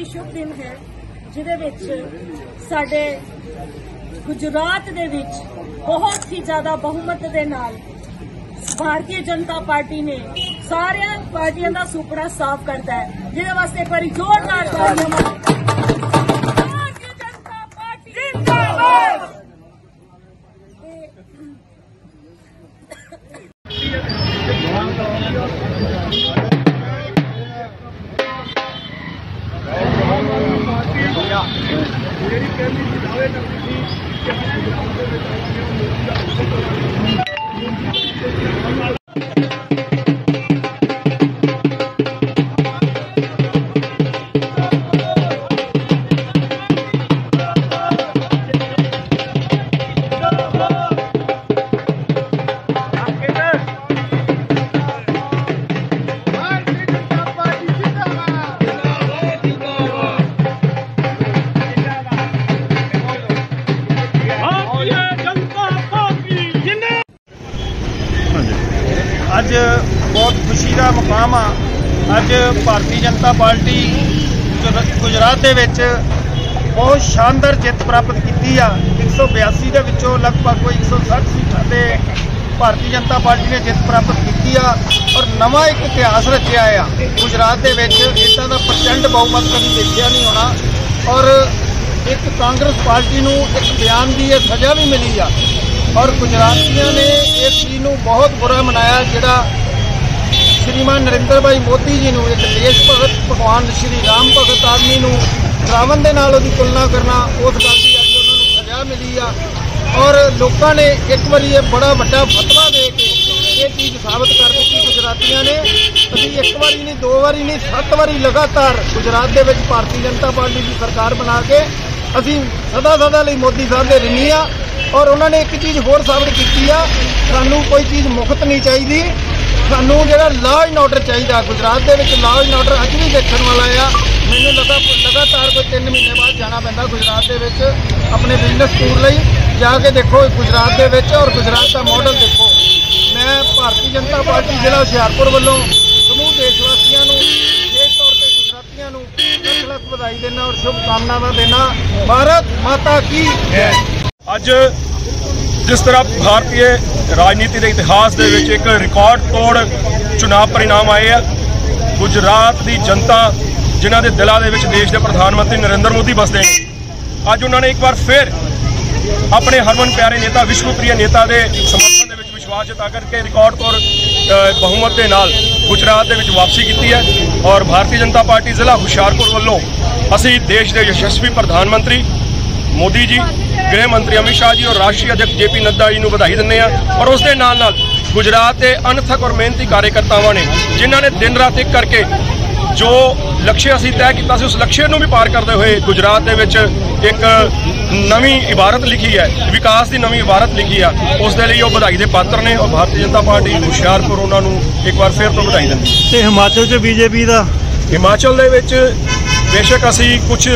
ਹੀ ਸ਼ੁਭ ਦਿਨ ਹੈ, ਜਿਹਦੇ ਵਿੱਚ ਸਾਡੇ ਗੁਜਰਾਤ ਦੇ ਵਿੱਚ ਬਹੁਤ ਹੀ ਜ਼ਿਆਦਾ ਬਹੁਮਤ ਦੇ ਨਾਲ ਭਾਰਤੀ ਜਨਤਾ ਪਾਰਟੀ ਨੇ ਸਾਰਿਆਂ ਪਾਰਟੀਆਂ ਦਾ ਸੁਪਨਾ ਸਾਫ਼ ਕਰਤਾ ਹੈ, ਜਿਹਦੇ ਵਾਸਤੇ ਇੱਕ ਵਾਰੀ ਜ਼ੋਰਦਾਰ ਤਾੜੀਆਂ ਮਾਰੋ ਭਾਰਤੀ ਜਨਤਾ ਪਾਰਟੀ ਜਿੰਦਾਬਾਦ! ਅੱਜ ਖੁਸ਼ੀ ਮੁਕਾਮ ਆ। ਅੱਜ ਭਾਰਤੀ ਜਨਤਾ ਪਾਰਟੀ ਗੁਜਰਾਤ ਦੇ ਵਿੱਚ ਬਹੁਤ ਸ਼ਾਨਦਾਰ ਜਿੱਤ ਪ੍ਰਾਪਤ ਕੀਤੀ ਆ। 182 ਦੇ ਵਿੱਚੋਂ ਲਗਭਗ ਕੋਈ 160 ਸੀਟਾਂ ਤੇ ਭਾਰਤੀ ਜਨਤਾ ਪਾਰਟੀ ਨੇ ਜਿੱਤ ਪ੍ਰਾਪਤ ਕੀਤੀ ਆ ਔਰ ਨਵਾਂ ਇੱਕ ਇਤਿਹਾਸ ਰਚਿਆ ਆ। ਗੁਜਰਾਤ ਦੇ ਵਿੱਚ ਇਦਾਂ ਦਾ ਪ੍ਰਚੰਡ ਬਹੁਮਤ ਕਦੀ ਦੇਖਿਆ ਨਹੀਂ ਹੋਣਾ ਔਰ ਇੱਕ ਕਾਂਗਰਸ ਪਾਰਟੀ ਨੂੰ ਇੱਕ ਬਿਆਨ ਦੀ ਇਹ ਸਜ਼ਾ ਵੀ ਮਿਲੀ ਆ। ਔਰ ਗੁਜਰਾਤੀਆਂ ਨੇ ਇਸ ਚੀਜ਼ ਨੂੰ ਬਹੁਤ ਬੁਰਾ ਮਨਾਇਆ, ਜਿਹੜਾ ਸ਼੍ਰੀਮਾਨ ਨਰਿੰਦਰ ਭਾਈ ਮੋਦੀ ਜੀ ਨੂੰ ਇੱਕ ਦੇਸ਼ ਭਗਤ ਭਗਵਾਨ ਸ਼੍ਰੀ ਰਾਮ ਭਗਤ ਆਦਮੀ ਨੂੰ ਰਾਵਣ ਦੇ ਨਾਲ ਉਹਦੀ ਤੁਲਨਾ ਕਰਨਾ, ਉਸ ਗੱਲ ਦੀ ਅੱਜ ਉਹਨਾਂ ਨੂੰ ਸਜ਼ਾ ਮਿਲੀ ਆ। ਔਰ ਲੋਕਾਂ ਨੇ ਇੱਕ ਵਾਰੀ ਇਹ ਬੜਾ ਵੱਡਾ ਫਤਵਾ ਦੇ ਕੇ ਇਹ ਚੀਜ਼ ਸਾਬਤ ਕਰ ਦਿੱਤੀ ਗੁਜਰਾਤੀਆਂ ਨੇ। ਅਸੀਂ ਇੱਕ ਵਾਰੀ ਨਹੀਂ, ਦੋ ਵਾਰੀ ਨਹੀਂ, ਸੱਤ ਵਾਰੀ ਲਗਾਤਾਰ ਗੁਜਰਾਤ ਦੇ ਵਿੱਚ ਭਾਰਤੀ ਜਨਤਾ ਪਾਰਟੀ ਦੀ ਸਰਕਾਰ ਬਣਾ ਕੇ ਅਸੀਂ ਸਦਾ ਸਦਾ ਲਈ ਮੋਦੀ ਸਾਹਿਬ ਦੇ ਰਿਣੀ ਆ। ਔਰ ਉਹਨਾਂ ਨੇ ਇੱਕ ਚੀਜ਼ ਹੋਰ ਸਾਬਤ ਕੀਤੀ ਆ, ਸਾਨੂੰ ਕੋਈ ਚੀਜ਼ ਮੁਫਤ ਨਹੀਂ ਚਾਹੀਦੀ। ਸਾਨੂੰ ਜਿਹੜਾ ਲਾਅ ਐਂਡ ਆਰਡਰ ਚਾਹੀਦਾ, ਗੁਜਰਾਤ ਦੇ ਵਿੱਚ ਲਾਅ ਐਂਡ ਆਰਡਰ ਅੱਜ ਵੀ ਦੇਖਣ ਵਾਲਾ ਆ। ਮੈਨੂੰ ਲਗਾ ਲਗਾਤਾਰ ਕੋਈ 3 ਮਹੀਨੇ ਬਾਅਦ ਜਾਣਾ ਪੈਂਦਾ ਗੁਜਰਾਤ ਦੇ ਵਿੱਚ ਆਪਣੇ ਬਿਜ਼ਨਸ ਟੂਰ ਲਈ। ਜਾ ਕੇ ਦੇਖੋ ਗੁਜਰਾਤ ਦੇ ਵਿੱਚ ਔਰ ਗੁਜਰਾਤ ਦਾ ਮਾਡਲ ਦੇਖੋ। ਮੈਂ ਭਾਰਤੀ ਜਨਤਾ ਪਾਰਟੀ ਜ਼ਿਲ੍ਹਾ ਹੁਸ਼ਿਆਰਪੁਰ ਵੱਲੋਂ ਸਮੂਹ ਦੇਸ਼ ਵਾਸੀਆਂ ਨੂੰ, ਵਿਸ਼ੇਸ਼ ਤੌਰ ਤੇ ਗੁਜਰਾਤੀਆਂ ਨੂੰ ਲੱਖ ਲੱਖ ਵਧਾਈ ਦੇਣਾ ਔਰ ਸ਼ੁਭ ਕਾਮਨਾਵਾਂ ਦੇਣਾ ਭਾਰਤ ਮਾਤਾ ਕੀ ਜੈ। ਅੱਜ ਜਿਸ ਤਰ੍ਹਾਂ ਭਾਰਤੀ ਰਾਜਨੀਤੀ ਦੇ ਇਤਿਹਾਸ ਦੇ ਵਿੱਚ ਇੱਕ ਰਿਕਾਰਡ ਤੋੜ ਚੁਣਾਵ ਪਰਿਣਾਮ ਆਏ ਆ। ਗੁਜਰਾਤ ਦੀ ਜਨਤਾ ਜਿਨ੍ਹਾਂ ਦੇ ਦਿਲਾਂ ਦੇ ਵਿੱਚ ਦੇਸ਼ ਦੇ ਪ੍ਰਧਾਨ ਮੰਤਰੀ ਨਰਿੰਦਰ ਮੋਦੀ ਵਸਦੇ ਨੇ, ਅੱਜ ਉਹਨਾਂ ਨੇ ਇੱਕ ਵਾਰ ਫਿਰ ਆਪਣੇ ਹਰਮਨ ਪਿਆਰੇ ਨੇਤਾ, ਵਿਸ਼ਵਪ੍ਰਿਯ ਨੇਤਾ ਦੇ ਸਮਰਥਨ ਦੇ ਵਿੱਚ ਵਿਸ਼ਵਾਸ ਜਤਾ ਕਰਕੇ ਰਿਕਾਰਡ ਤੌਰ ਬਹੁਮਤ ਦੇ ਨਾਲ ਗੁਜਰਾਤ ਦੇ ਵਿੱਚ ਵਾਪਸੀ ਕੀਤੀ ਹੈ ਔਰ ਭਾਰਤੀ ਜਨਤਾ ਪਾਰਟੀ ਜ਼ਿਲ੍ਹਾ ਹੁਸ਼ਿਆਰਪੁਰ ਵੱਲੋਂ ਅਸੀਂ ਦੇਸ਼ ਦੇ ਯਸ਼ਸਵੀ ਪ੍ਰਧਾਨ ਮੰਤਰੀ ਮੋਦੀ ਜੀ ਗ੍ਰਹਿ ਮੰਤਰੀ ਅਮਿਤ ਸ਼ਾਹ ਜੀ ਔਰ ਰਾਸ਼ਟਰੀ ਅਧਿਕਸ਼ ਜੇਪੀ ਨੱਡਾ ਜੀ ਨੂੰ ਵਧਾਈ ਦਿੰਦੇ ਆ ਔਰ ਉਸ ਦੇ ਨਾਲ ਨਾਲ ਗੁਜਰਾਤ ਦੇ ਅਨਥਕ ਔਰ ਮਿਹਨਤੀ ਕਾਰਜਕਰਤਾਵਾਂ ਨੇ ਜਿਨ੍ਹਾਂ ਨੇ ਦਿਨ ਰਾਤ ਇੱਕ ਕਰਕੇ ਜੋ ਲਕਸ਼ਯ ਅਸੀਂ ਤੈਅ ਕੀਤਾ ਸੀ ਉਸ ਲਕਸ਼ਯ ਨੂੰ ਵੀ ਪਾਰ ਕਰਦੇ ਹੋਏ ਗੁਜਰਾਤ ਦੇ ਵਿੱਚ ਇੱਕ ਨਵੀਂ ਇਬਾਰਤ ਲਿਖੀ ਹੈ ਵਿਕਾਸ ਦੀ ਨਵੀਂ ਇਬਾਰਤ ਲਿਖੀ ਆ। ਉਸ ਦੇ ਲਈ ਉਹ ਵਧਾਈ ਦੇ ਪਾਤਰ ਨੇ ਔਰ ਭਾਰਤੀ ਜਨਤਾ ਪਾਰਟੀ ਹੁਸ਼ਿਆਰਪੁਰ ਉਹਨਾਂ ਨੂੰ ਇੱਕ ਵਾਰ ਫਿਰ ਤੋਂ ਵਧਾਈ ਦਿੰਦੀ ਤੇ ਹਿਮਾਚਲ 'ਚ ਬੀਜੇਪੀ ਦਾ? ਹਿਮਾਚਲ ਦੇ ਵਿੱਚ ਬੇਸ਼ੱਕ ਅਸੀਂ ਕੁਝ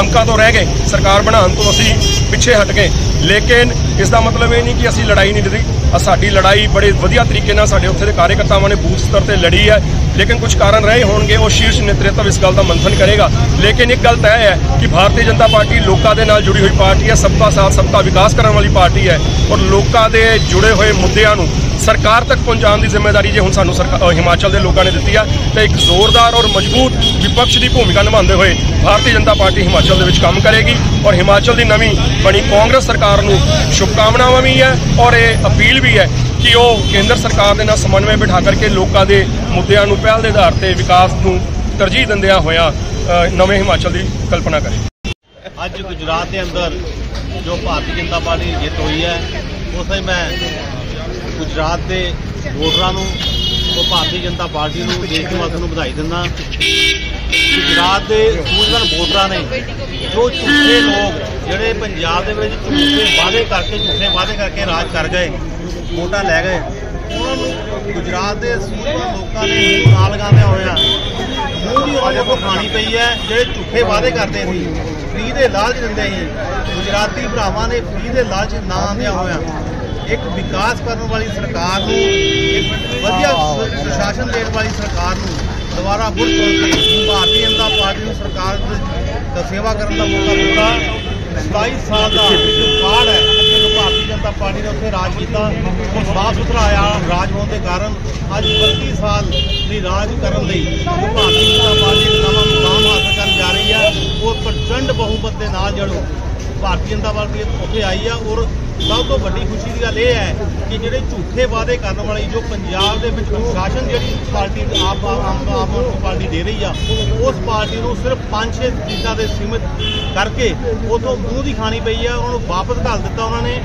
ਅੰਕਾਂ ਤੋਂ ਰਹਿ ਗਏ, ਸਰਕਾਰ ਬਣਾਉਣ ਤੋਂ ਅਸੀਂ ਪਿੱਛੇ ਹਟ ਗਏ। ਲੇਕਿਨ ਇਸ ਦਾ ਮਤਲਬ ਇਹ ਨਹੀਂ ਕਿ ਅਸੀਂ ਲੜਾਈ ਨਹੀਂ ਦਿੱਤੀ ਸਾਡੀ ਲੜਾਈ ਬੜੇ ਵਧੀਆ ਤਰੀਕੇ ਨਾਲ ਸਾਡੇ ਉੱਥੇ ਦੇ ਕਾਰਜਕਰਤਾਵਾਂ ਨੇ ਬੂਥ ਸਤਰ ਤੇ ਲੜੀ ਹੈ। ਲੇਕਿਨ ਕੁਝ ਕਾਰਨ ਰਹੇ ਹੋਣਗੇ, ਉਹ ਸ਼ੀਰਸ਼ ਨੇਤਰਤਵ ਇਸ ਗੱਲ ਦਾ ਮੰਥਨ ਕਰੇਗਾ। ਲੇਕਿਨ ਇੱਕ ਗੱਲ ਤੈਅ ਹੈ ਕਿ ਭਾਰਤੀ ਜਨਤਾ ਪਾਰਟੀ ਲੋਕਾਂ ਦੇ ਨਾਲ ਜੁੜੀ ਹੋਈ ਪਾਰਟੀ ਹੈ। ਸਬਕਾ ਸਾਥ ਸਭ ਸਬਕਾ ਵਿਕਾਸ ਕਰਨ ਵਾਲੀ ਪਾਰਟੀ ਹੈ। ਔਰ ਲੋਕਾਂ ਦੇ ਜੁੜੇ ਹੋਏ ਮੁੱਦਿਆਂ ਨੂੰ ਸਰਕਾਰ ਤੱਕ ਪਹੁੰਚਾਉਣ ਦੀ ਜ਼ਿੰਮੇਵਾਰੀ ਜੇ ਹੁਣ ਸਾਨੂੰ ਸਰਕਾ- ਹਿਮਾਚਲ ਦੇ ਲੋਕਾਂ ਨੇ ਦਿੱਤੀ ਆ, ਤੇ ਇੱਕ ਜ਼ੋਰਦਾਰ ਔਰ ਮਜ਼ਬੂਤ ਵਿਪਕਸ਼ ਦੀ ਭੂਮਿਕਾ ਨਿਭਾਉਂਦੇ ਹੋਏ ਭਾਰਤੀ ਜਨਤਾ ਪਾਰਟੀ ਹਿਮਾਚਲ ਦੇ ਵਿੱਚ ਕੰਮ ਕਰੇਗੀ ਔਰ ਹਿਮਾਚਲ ਦੀ ਨਵੀਂ ਬਣੀ ਕਾਂਗਰਸ ਸਰਕਾਰ ਨੂੰ ਸ਼ੁਭਕਾਮਨਾਵਾਂ ਵੀ ਹੈ ਔਰ ਇਹ ਅਪੀਲ ਵੀ ਹੈ ਕਿ ਉਹ ਕੇਂਦਰ ਸਰਕਾਰ ਦੇ ਨਾਲ ਸਮਨਵੈ ਬਿਠਾ ਕਰਕੇ ਲੋਕਾਂ ਦੇ ਮੁੱਦਿਆਂ ਨੂੰ ਪਹਿਲ ਦੇ ਆਧਾਰ ਤੇ ਵਿਕਾਸ ਨੂੰ ਤਰਜੀਹ ਦਿੰਦਿਆਂ ਹੋਇਆ ਨਵੇਂ ਹਿਮਾਚਲ ਦੀ ਕਲਪਨਾ ਕਰੇ। ਅੱਜ ਗੁਜਰਾਤ ਦੇ ਅੰਦਰ ਜੋ ਭਾਰਤੀ ਜਨਤਾ ਪਾਰਟੀ ਦੀ ਜਿੱਤ ਹੋਈ ਹੈ, ਉਸ ਲਈ ਮੈਂ ਗੁਜਰਾਤ ਦੇ ਵੋਟਰਾਂ ਨੂੰ ਉਹ ਭਾਰਤੀ ਜਨਤਾ ਪਾਰਟੀ ਨੂੰ ਦੇਸ਼ ਨਿਵਾਸੀਆਂ ਨੂੰ ਵਧਾਈ ਦਿੰਦਾ। ਗੁਜਰਾਤ ਦੇ ਸੂਝਵਾਨ ਵੋਟਰਾਂ ਨੇ ਜੋ ਝੂਠੇ ਲੋਕ ਜਿਹੜੇ ਪੰਜਾਬ ਦੇ ਵਿੱਚ ਝੂਠੇ ਵਾਅਦੇ ਕਰਕੇ, ਝੂਠੇ ਵਾਅਦੇ ਕਰਕੇ ਰਾਜ ਕਰ ਗਏ, ਵੋਟਾਂ ਲੈ ਗਏ, ਉਹਨਾਂ ਨੂੰ ਗੁਜਰਾਤ ਦੇ ਸੂਝਵਾਨ ਲੋਕਾਂ ਨੇ ਮੂੰਹ ਨਾਲ ਲਗਾਉਂਦਿਆਂ ਹੋਇਆ। ਮੂੰਹ ਦੀ ਉਹਨਾਂ ਕੋਲ ਖਾਣੀ ਪਈ ਹੈ, ਜਿਹੜੇ ਝੂਠੇ ਵਾਅਦੇ ਕਰਦੇ ਸੀ, ਫ੍ਰੀ ਦੇ ਲਾਲਚ ਦਿੰਦੇ ਸੀ। ਗੁਜਰਾਤੀ ਭਰਾਵਾਂ ਨੇ ਫ੍ਰੀ ਦੇ ਲਾਲਚ ਨਾ ਆਉਂਦਿਆਂ ਹੋਇਆ ਇੱਕ ਵਿਕਾਸ ਕਰਨ ਵਾਲੀ ਸਰਕਾਰ ਨੂੰ ਇੱਕ ਵਧੀਆ ਸ- ਪ੍ਰਸ਼ਾਸਨ ਦੇਣ ਵਾਲੀ ਸਰਕਾਰ ਨੂੰ ਦੁਬਾਰਾ ਮੁੜ ਕੇ ਭਾਰਤੀ ਜਨਤਾ ਪਾਰਟੀ ਨੂੰ ਸਰਕਾਰ ਦੇ- ਦਾ ਸੇਵਾ ਕਰਨ ਦਾ ਮੌਕਾ ਦਿੱਤਾ। 27 ਸਾਲ ਦਾ ਕਾਰਡ ਹੈ। ਜੋ ਭਾਰਤੀ ਜਨਤਾ ਪਾਰਟੀ ਨੇ ਉੱਥੇ ਰਾਜ ਕੀਤਾ ਉਹ ਸਾਫ਼ ਸੁਥਰਾ ਆਇਆ ਰਾਜ ਹੋਣ ਦੇ ਕਾਰਨ ਅੱਜ 32 ਸਾਲ ਲਈ ਰਾਜ ਕਰਨ ਲਈ ਜੋ ਭਾਰਤੀ ਜਨਤਾ ਪਾਰਟੀ ਨਵਾਂ ਮੁਕਾਮ ਹਾਸਲ ਕਰਨ ਜਾ ਰਹੀ ਹੈ। ਉਹ ਪ੍ਰਚੰਡ ਬਹੁਮਤ ਦੇ ਨਾਲ ਜਿਹੜੋ ਭਾਰਤੀ ਜਨਤਾ ਪਾਰਟੀ ਉੱਥੇ ਆਈ ਆ ਔਰ ਸਭ ਤੋਂ ਵੱਡੀ ਖੁਸ਼ੀ ਦੀ ਗੱਲ ਇਹ ਹੈ ਕਿ ਜਿਹੜੇ ਝੂਠੇ ਵਾਅਦੇ ਕਰਨ ਵਾਲੀ ਜੋ ਪੰਜਾਬ ਦੇ ਵਿੱਚ ਪ੍ਰਸ਼ਾਸਨ ਜਿਹੜੀ ਪਾਰਟੀ ਆਪ ਆਮ ਆਮ ਪਾਰਟੀ ਦੇ ਰਹੀ ਆ, ਉਸ ਪਾਰਟੀ ਨੂੰ ਸਿਰਫ 5-6 ਸੀਟਾਂ ਦੇ ਸੀਮਿਤ ਕਰਕੇ ਉਥੋਂ ਮੂੰਹ ਦੀ ਖਾਣੀ ਪਈ ਆ, ਉਹਨੂੰ ਵਾਪਸ ਘੱਲ ਦਿੱਤਾ ਉਹਨਾਂ ਨੇ।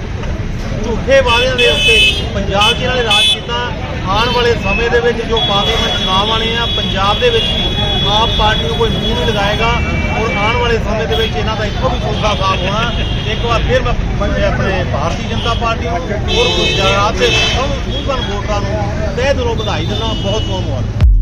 ਝੂਠੇ ਵਾਅਦਿਆਂ ਦੇ ਉੱਤੇ ਪੰਜਾਬ 'ਚ ਇਹਨਾਂ ਨੇ ਰਾਜ ਕੀਤਾ। ਆਉਣ ਵਾਲੇ ਸਮੇਂ ਦੇ ਵਿੱਚ ਜੋ ਪਾਰਲੀਮੈਂਟ ਚੁਣਾਵ ਆਣੇ ਆ ਪੰਜਾਬ ਦੇ ਵਿੱਚ ਵੀ ਆਪ ਪਾਰਟੀ ਨੂੰ ਕੋਈ ਮੂੰਹ ਨਹੀਂ ਲਗਾਏਗਾ। ਔਰ ਆਉਣ ਵਾਲੇ ਸਮੇਂ ਦੇ ਵਿੱਚ ਇਹਨਾਂ ਦਾ ਇੱਕੋ ਵੀ ਸੌਦਾ ਸਾਫ਼ ਹੋਣਾ। ਇੱਕ ਵਾਰ ਫਿਰ ਮੈਂ ਪ- ਆਪਣੇ ਭਾਰਤੀ ਜਨਤਾ ਪਾਰਟੀ ਨੂੰ ਔਰ ਗੁਜਰਾਤ ਦੇ ਸਭ ਸੂਝਵਾਨ ਵੋਟਰਾਂ ਨੂੰ ਤਹਿ ਦਿਲੋਂ ਵਧਾਈ ਦਿੰਦਾ। ਬਹੁਤ ਬਹੁਤ ਮੁਬਾਰਕ।